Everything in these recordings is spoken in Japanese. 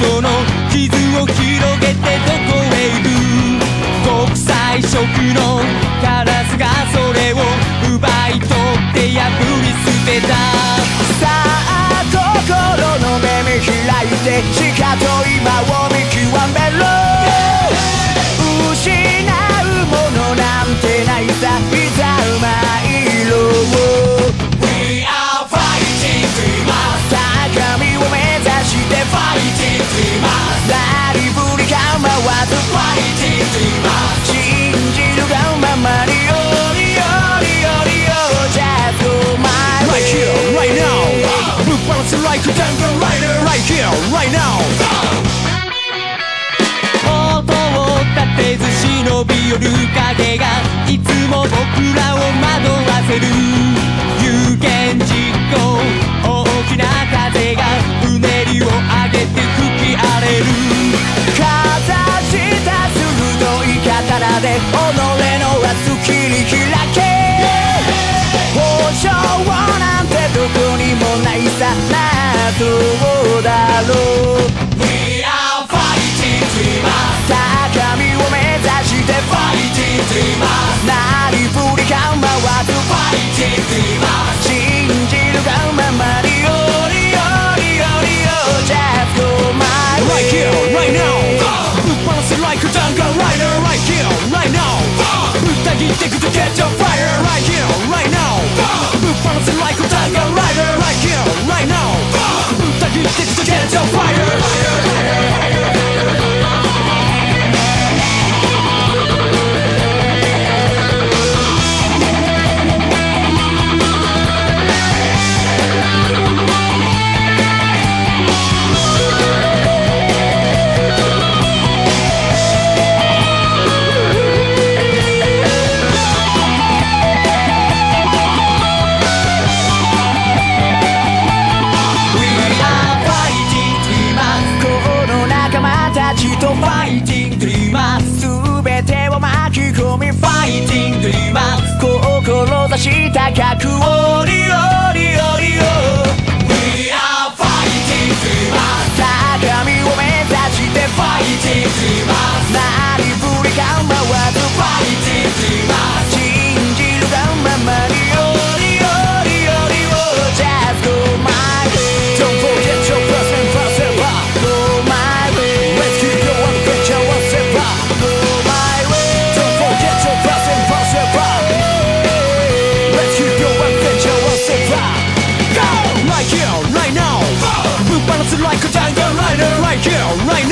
トの傷を広げてどこへ行く国際色のカラスがそれを奪い取って破り捨てた。さあ心の目見開いて地下と今を見さで己のは好きに開けちとファイティング。ドリーマーすべてを巻き込みファイティング。ドリーマー志高くを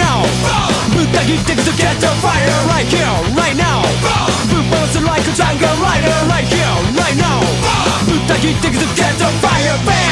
now Boom! that he takes to Get the fire right here, right now Boom! Boom like a jungle rider right here, right now Boom! fire,